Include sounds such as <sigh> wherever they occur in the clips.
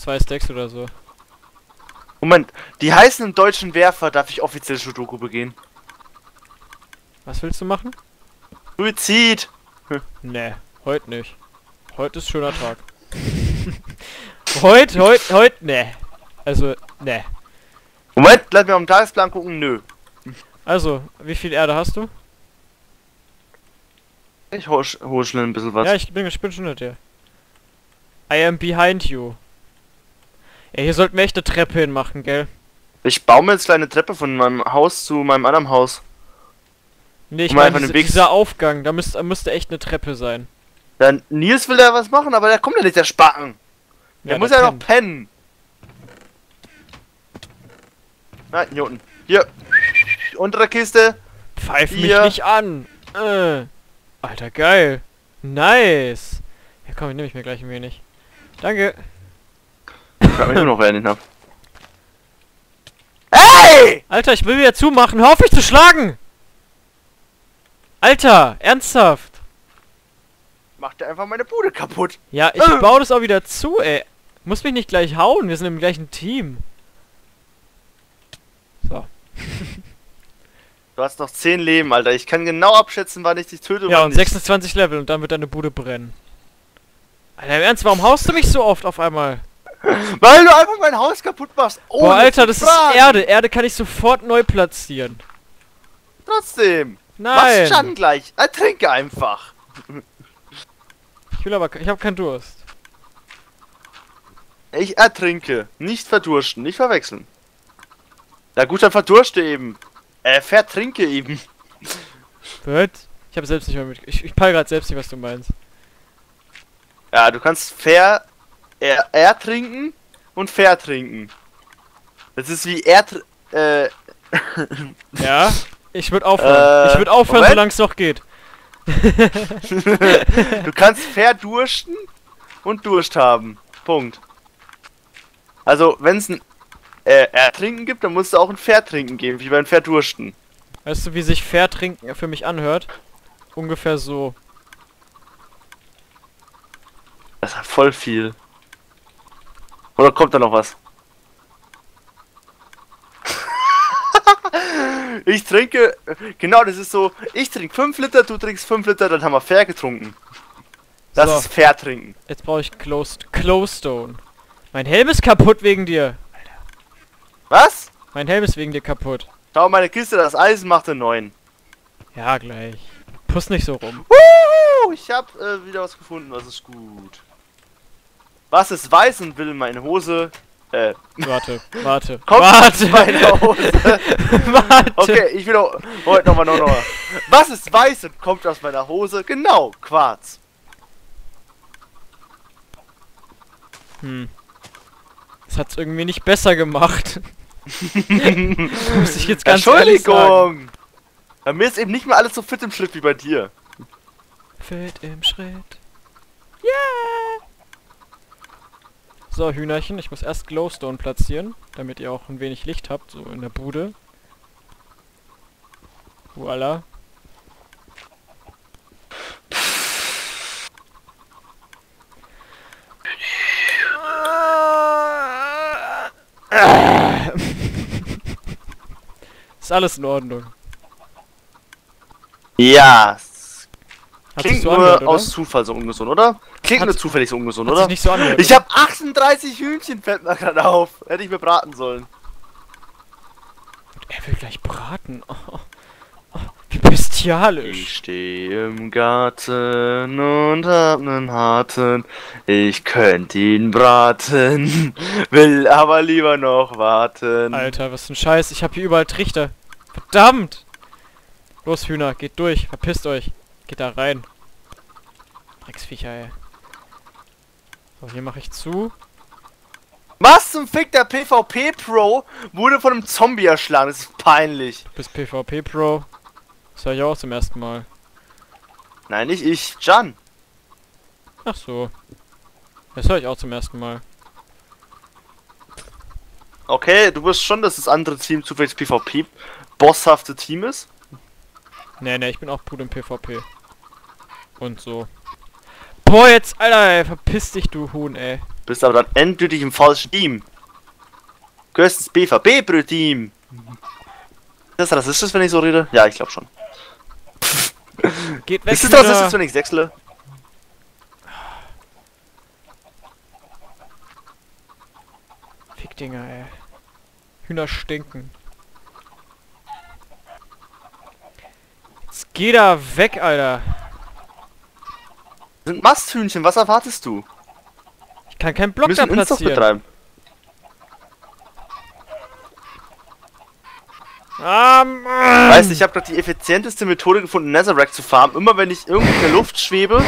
Zwei Stacks oder so. Moment, die heißen deutschen Werfer darf ich offiziell Sudoku begehen. Was willst du machen? Suizid! Nee, heute nicht. Heute ist schöner Tag. <laughs> heute, heute, heute, nee. Also, nee. Moment, lass mir auf den Tagesplan gucken. Nö. Also, wie viel Erde hast du? Ich hol, sch- hol schnell ein bisschen was. Ja, ich bin, ich bin schon hinter dir. I am behind you. Ja, hier sollten wir echt eine Treppe hinmachen, gell? Ich baue mir jetzt kleine Treppe von meinem Haus zu meinem anderen Haus. Nee, ich Um meine, diese, dieser Aufgang, da müsste, müsste echt eine Treppe sein. Dann Nils will da was machen, aber der kommt ja nicht, der Spacken. Der muss ja noch pennen. Nein, hier unten. Hier. Untere Kiste. Pfeif mich Hier. nicht an. Äh. Alter, geil. Nice. Ja komm, nehme ich mir gleich ein wenig. Danke. Ich frag mich nur noch, wer den hab. Hey! Alter, ich will wieder zumachen. Hör auf mich zu schlagen! Alter, ernsthaft. Macht der einfach meine Bude kaputt. Ja, ich Äh. baue das auch wieder zu, ey. Muss mich nicht gleich hauen, wir sind im gleichen Team. So. Du hast noch 10 Leben, Alter. Ich kann genau abschätzen, wann ich dich töte Ja, und nicht. 26 Level und dann wird deine Bude brennen. Alter, im Ernst, warum haust du mich so oft auf einmal? Weil du einfach mein Haus kaputt machst. Boah, Alter, das fragen. ist Erde. Erde kann ich sofort neu platzieren. Trotzdem. Nein. Was Schaden gleich? Ertrinke einfach. Ich will aber, ich habe keinen Durst. Ich ertrinke. Nicht verdursten. Nicht verwechseln. Na gut, dann verdurste eben. Äh, vertrinke eben. What? Ich habe selbst nicht mehr mit. Ich, ich peil gerade selbst nicht, was du meinst. Ja, du kannst fair er, ertrinken und vertrinken. Das ist wie er äh, <laughs> Ja? Ich würde aufhören. Äh, ich würde aufhören, Moment. solange es noch geht. <laughs> <laughs> du kannst verdursten und Durst haben. Punkt. Also, wenn es ein äh, Ertrinken gibt, dann musst du auch ein Vertrinken geben, wie beim Verdursten. Weißt du, wie sich Vertrinken für mich anhört? Ungefähr so. Das ist voll viel. Oder kommt da noch was? <laughs> ich trinke, genau, das ist so, ich trinke 5 Liter, du trinkst 5 Liter, dann haben wir fair getrunken. Das So. ist fair trinken. Jetzt brauche ich Closed, Closestone. Mein Helm ist kaputt wegen dir. Was? Mein Helm ist wegen dir kaputt. Schau meine Kiste, das Eisen macht den neuen. Ja, gleich. Puss nicht so rum. Wuhu! Ich hab äh, wieder was gefunden, was ist gut. Was ist weiß und will in meine Hose? Äh, Warte, warte, <laughs> kommt warte. in meine Hose. <laughs> warte. Okay, ich will auch heute nochmal noch mal. Was ist weiß und kommt aus meiner Hose? Genau, Quarz. Hm. Das hat's irgendwie nicht besser gemacht. <laughs> Muss ich jetzt ganz. Entschuldigung. Bei mir ist eben nicht mehr alles so fit im Schritt wie bei dir. Fit im Schritt. So, Hühnerchen, ich muss erst Glowstone platzieren, damit ihr auch ein wenig Licht habt, so in der Bude. Voila. <laughs> Ist alles in Ordnung. Ja. Klingt nur angehört, aus Zufall so ungesund, oder? Klingt Hat- nur zufällig so ungesund, oder? nicht so angehört. Ich habe 38 Hühnchen, fällt mir gerade auf. Hätte ich mir braten sollen. Er will gleich braten. Oh, oh, wie bestialisch. Ich stehe im Garten und hab nen harten. Ich könnte ihn braten, <laughs> will aber lieber noch warten. Alter, was für ein Scheiß. Ich habe hier überall Trichter. Verdammt! Los, Hühner, geht durch. Verpisst euch. Geht da rein. Drecksviecher, ey. So, hier mache ich zu. Was zum Fick, der PvP Pro wurde von einem Zombie erschlagen. Das ist peinlich. Du bist PvP Pro. Das höre ich auch zum ersten Mal. Nein, nicht ich, Jan. Ach so. Das höre ich auch zum ersten Mal. Okay, du wirst schon, dass das andere Team zufällig das PvP bosshafte Team ist. Nee, nee, ich bin auch gut im PvP. Und so. Boah, jetzt, Alter, ey, verpiss dich, du Huhn, ey. Bist aber dann endgültig im falschen Team. Ins BVB-Team. Ist das rassistisch, wenn ich so rede? Ja, ich glaube schon. Geht weg, Ist es Hühner. rassistisch, wenn ich sechsle? Fickdinger, ey. Hühner stinken. Jetzt geh da weg, Alter. Sind Masthühnchen, was erwartest du? Ich kann keinen Block da müssen uns doch platzieren. betreiben. Ah, Mann. Weißt du, ich habe gerade die effizienteste Methode gefunden, Netherrack zu farmen. Immer wenn ich irgendwie in der Luft schwebe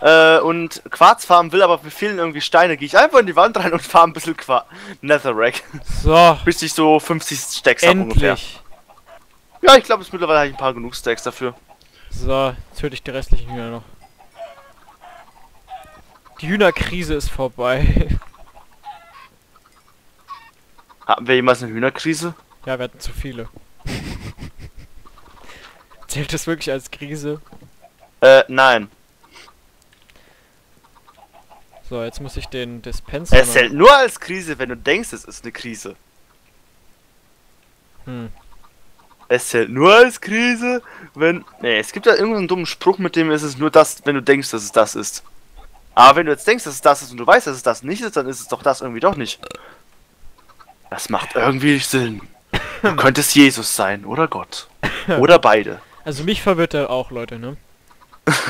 äh, und Quarz farmen will, aber mir fehlen irgendwie Steine, gehe ich einfach in die Wand rein und farm ein bisschen Qua Netherrack. So, Bis ich so 50 Stacks habe ungefähr. Ja, ich glaube, es mittlerweile habe ich ein paar genug Stacks dafür. So, jetzt töte ich die restlichen Hühner noch. Die Hühnerkrise ist vorbei. <laughs> Hatten wir jemals eine Hühnerkrise? ja, wir hatten zu viele. <laughs> Zählt das wirklich als Krise? Äh, nein. So, jetzt muss ich den Dispenser. Es zählt nur als Krise, wenn du denkst, es ist eine Krise. Hm. Es zählt nur als Krise, wenn. Nee, es gibt ja irgendeinen dummen Spruch, mit dem ist es nur das, wenn du denkst, dass es das ist. Aber wenn du jetzt denkst, dass es das ist und du weißt, dass es das nicht ist, dann ist es doch das irgendwie doch nicht. Das macht irgendwie Sinn. Du <laughs> könntest Jesus sein oder Gott. Oder beide. Also mich verwirrt er auch, Leute, ne? <laughs>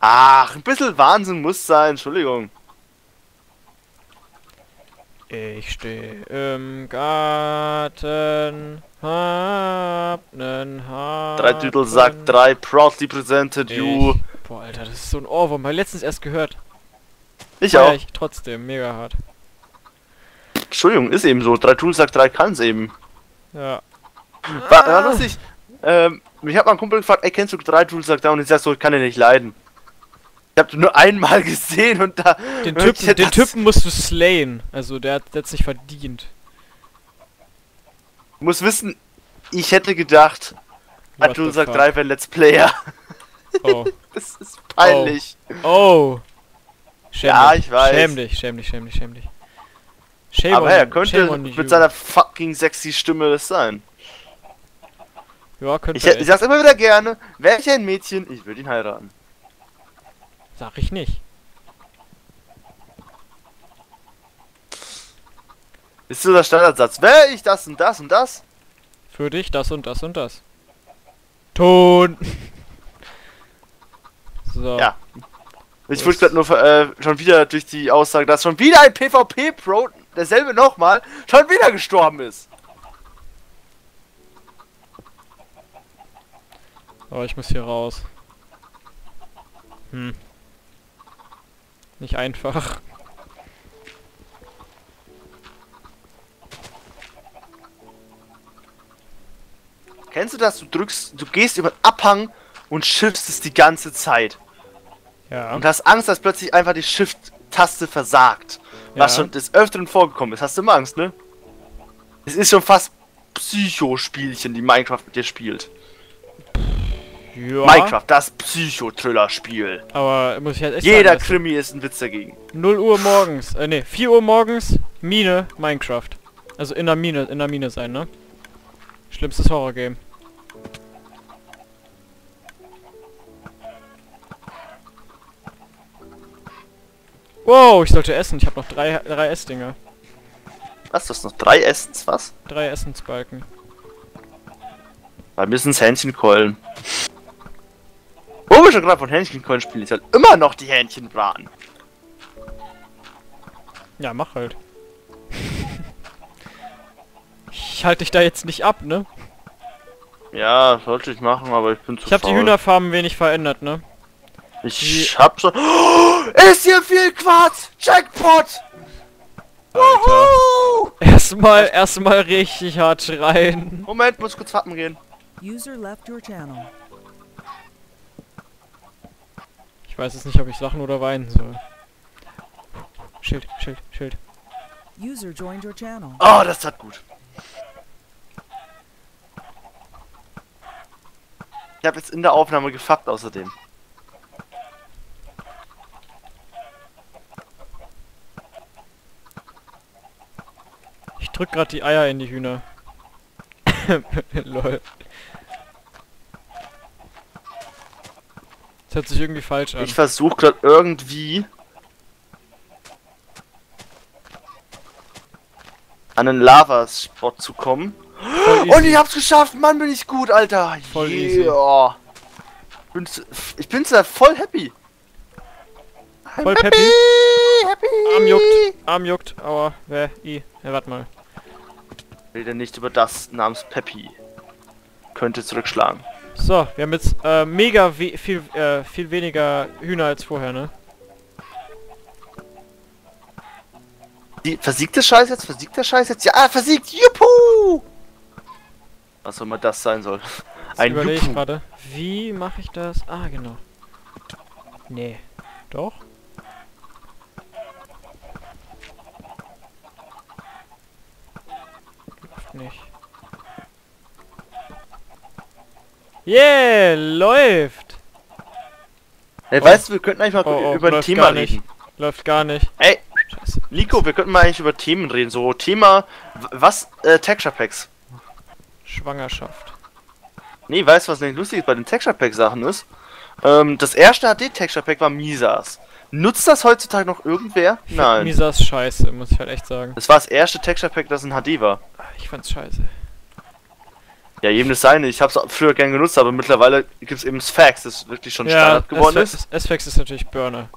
Ach, ein bisschen Wahnsinn muss sein, Entschuldigung. Ich stehe im Garten, hab nen Haken. Drei Titel sagt drei, proudly presented you. Ich, boah, Alter, das ist so ein Ohrwurm. Hab ich letztens erst gehört. Ich Feier auch. Ich trotzdem, mega hart. Entschuldigung, ist eben so. Drei Tools sagt drei kann's eben. Ja. War, war lustig. Ähm, mich hat mal ein Kumpel gefragt, ey, kennst du drei Tools sagt er und ich sag so, ich kann den nicht leiden. Ich hab nur einmal <laughs> gesehen und da. Den ich Typen, den Typen musst du slayen. Also der hat jetzt nicht verdient. Du musst wissen, ich hätte gedacht, What the sagt fuck? 3 wäre Let's Player. Oh. <laughs> Das ist peinlich. Oh. Schäm Ja, ich weiß. Schäm dich, schäm dich, schäm dich, schäm dich. Shame Aber er könnte on you. mit seiner fucking sexy Stimme das sein. Ja, könnte Ich, ich sag's immer wieder gerne, wäre ich ein Mädchen, ich würde ihn heiraten. Sag ich nicht. Ist so der Standardsatz. Wäre ich das und das und das? Für dich das und das und das. Ton. <laughs> So. Ja. Ich wurde gerade nur äh, schon wieder durch die Aussage, dass schon wieder ein PvP-Pro, derselbe nochmal, schon wieder gestorben ist. Aber ich muss hier raus. Hm. Nicht einfach. Kennst du das? Du drückst, du gehst über den Abhang und shiftst es die ganze Zeit. Ja. Und hast Angst, dass plötzlich einfach die Shift-Taste versagt. Was Ja. schon des Öfteren vorgekommen ist. Hast du immer Angst, ne? Es ist schon fast Psycho-Spielchen, die Minecraft mit dir spielt. ja. Minecraft, das Psycho-Thriller-Spiel. Aber muss ich halt echt Jeder sagen, Krimi ist ein Witz dagegen. dass 0 Uhr morgens, äh ne, 4 Uhr morgens, Mine, Minecraft. Also in der Mine, in der Mine sein, ne? Schlimmstes Horrorgame. Wow, ich sollte essen. Ich habe noch drei, drei Essdinger. Was, du hast noch drei Essens, was? Drei Essensbalken. Mir sind's Hähnchenkeulen. Wo wir schon gerade von Hähnchenkeulen spielen, ist halt immer noch die Hähnchenbraten. Ja, mach halt. ich halte dich da jetzt nicht ab, ne? Ja, sollte ich machen, aber ich bin zu Ich habe die faul. Hühnerfarmen wenig verändert, ne? Ich hab schon... Oh, <gasps> ist hier viel Quarz! Jackpot! Erstmal, erstmal richtig hart rein. Moment, muss kurz fappen gehen. User left your channel. Ich weiß jetzt nicht, ob ich lachen oder weinen soll. Schild, Schild, Schild. User joined your channel. Oh, das tat gut. Ich habe jetzt in der Aufnahme gefappt außerdem. Drück grad die Eier in die Hühner. <laughs> Lol. Das hört sich irgendwie falsch an. Ich versuche gerade irgendwie an einen Lavaspot zu kommen. Und easy. ich hab's geschafft, Mann, bin ich gut, Alter. Voll easy. yeah. Z- ich bin zwar voll happy. I'm Voll peppy? happy. Arm juckt, Arm juckt, aua, wer, i, ja, warte mal. Rede nicht über das namens Peppy. Könnte zurückschlagen. So, wir haben jetzt äh, mega we viel, äh, viel weniger Hühner als vorher, ne? Die, versiegt der Scheiß jetzt? Versiegt der Scheiß jetzt? Ja, ah, versiegt! Juppuu! Was auch immer das sein soll. Ein überlege ich Juppou. gerade. Wie mache ich das? Ah, genau. Nee. Doch? Läuft nicht. Yeah, läuft! Ey, Oh. weißt du, wir könnten eigentlich mal Oh, oh, über ein Thema reden. Läuft gar nicht. Ey, Scheiße. Nico, wir könnten mal eigentlich über Themen reden. So, Thema, was, äh, Texture Packs. Schwangerschaft. Nee, weißt du, was nicht lustig ist bei den Texture Pack Sachen ist? Ähm, das erste HD Texture Pack war Misas. Nutzt das heutzutage noch irgendwer? Nein. Misas scheiße, muss ich halt echt sagen. Das war das erste Texture Pack, das in HD war. Ich fand's scheiße. Ja, jedem das seine. Ich hab's früher gern genutzt, aber mittlerweile gibt's eben Sfax, das wirklich schon Standard geworden ist. S-Fax ist natürlich Burner.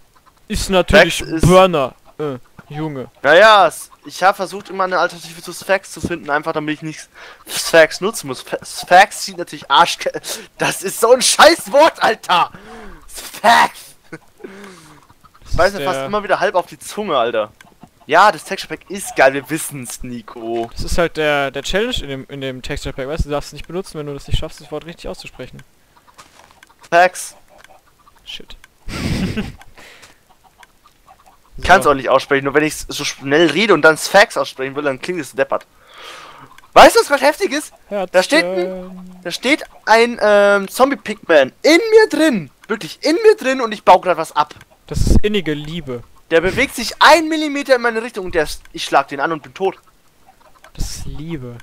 Ist natürlich Fax ist- Burner. Äh, Junge. Naja, es- ich habe versucht immer eine Alternative zu Sfax zu finden, einfach damit ich nicht Sfax nutzen muss. Fa- Sfax sieht natürlich Arsch. Das ist so ein scheiß Wort, Alter! Sfax! Das Weiß ist mir fast immer wieder halb auf die Zunge, Alter. Ja, das Texture Pack ist geil, wir wissen's, Nico. Das ist halt der, der Challenge in dem, in dem Texture Pack, weißt du, du darfst es nicht benutzen, wenn du das nicht schaffst, das Wort richtig auszusprechen. Sfax. Shit. <laughs> Ich kann's auch nicht aussprechen, nur wenn ich so schnell rede und dann Sfax aussprechen will, dann klingt es deppert. Weißt du, was gerade heftig ist? Da steht ein- Da steht ein ähm, Zombie-Pigman in mir drin. Wirklich in mir drin und ich baue gerade was ab. Das ist innige Liebe. Der bewegt sich ein Millimeter in meine Richtung und der ist, ich schlag den an und bin tot. Das ist Liebe.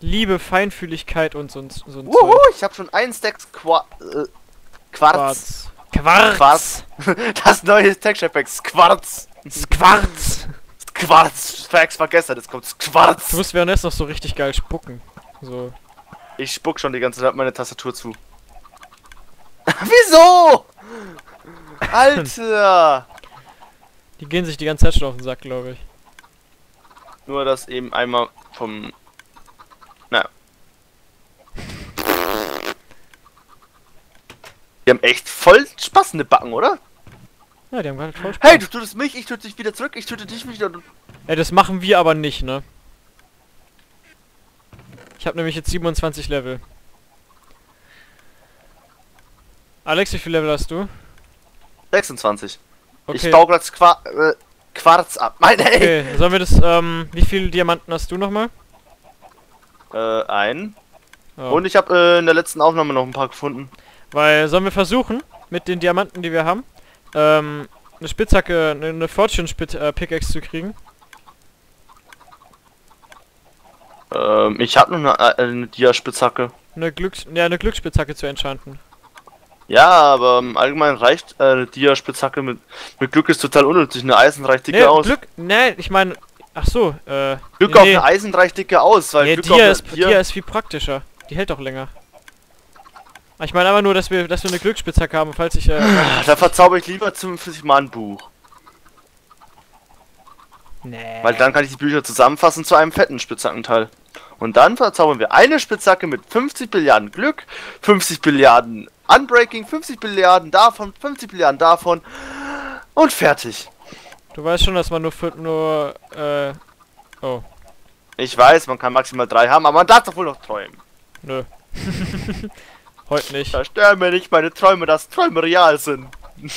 Liebe, Feinfühligkeit und so, ein- so ein Wuhu, Zeug. ich habe schon einen Stack Qua äh, Quarz. Quarz. Quarz. <laughs> Das neue Texture Pack, Quarz. Quarz. Quarz. Fax vergessen, jetzt kommt Quarz. Du musst währenddessen noch so richtig geil spucken. So. Ich spuck schon die ganze Zeit meine Tastatur zu. <laughs> Wieso? Alter. Die gehen sich die ganze Zeit schon auf den Sack, glaube ich. Nur das eben einmal vom. Na. Die haben echt voll Spaß in den Backen, oder? Ja, die haben gerade voll Spaß. Hey, du tötest mich, ich töte dich wieder zurück, ich töte dich wieder. Ey, das machen wir aber nicht, ne? Ich habe nämlich jetzt 27 Level. Alex, wie viel Level hast du? 26. Okay. Ich baue gerade Qua äh, Quarz ab. <laughs> Meine ey. Okay, sollen wir das, ähm, wie viele Diamanten hast du nochmal? Äh, ein. Oh. Und ich habe äh, in der letzten Aufnahme noch ein paar gefunden. Weil, sollen wir versuchen, mit den Diamanten, die wir haben, ähm, eine Spitzhacke, eine, eine Fortune Spit äh, zu kriegen? Ähm, ich habe noch eine, äh, eine Dia-Spitzhacke. Eine Glücks... Ja, eine Glücksspitzhacke zu enchanten. Ja, aber im Allgemeinen reicht äh, eine Dia-Spitzhacke mit, mit Glück ist total unnötig. Eine Eisen reicht dicke Nee, aus. Glück... Nee, ich meine... Ach so, äh... Glück nee, auf eine Eisen reicht dicke aus, weil Nee, Glück auf Dia eine ist, Dia ist viel praktischer. Die hält auch länger. Ah, Ich meine aber nur, dass wir, dass wir eine Glücksspitzhacke haben, falls ich, äh... Da verzauber ich lieber 45 Mal ein Buch. nee. Weil dann kann ich die Bücher zusammenfassen zu einem fetten Spitzhackenteil. Und dann verzaubern wir eine Spitzhacke mit 50 Billiarden Glück, 50 Billiarden Unbreaking, 50 Billiarden davon, 50 Billiarden davon und fertig. Du weißt schon, dass man nur für, nur, äh... Oh, Ich weiß, man kann maximal drei haben, aber man darf doch wohl noch träumen. nö. <laughs> Heute nicht. Zerstör mir nicht meine Träume, dass Träume real sind. <laughs>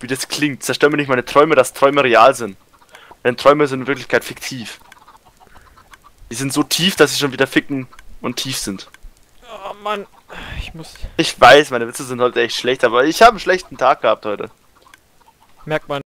Wie das klingt. Zerstör mir nicht meine Träume, dass Träume real sind. Denn Träume sind in Wirklichkeit fiktiv. Die sind so tief, dass sie schon wieder ficken und tief sind. Oh Mann. Ich muss... Ich weiß, meine Witze sind heute echt schlecht, aber ich habe einen schlechten Tag gehabt heute. Merkt man.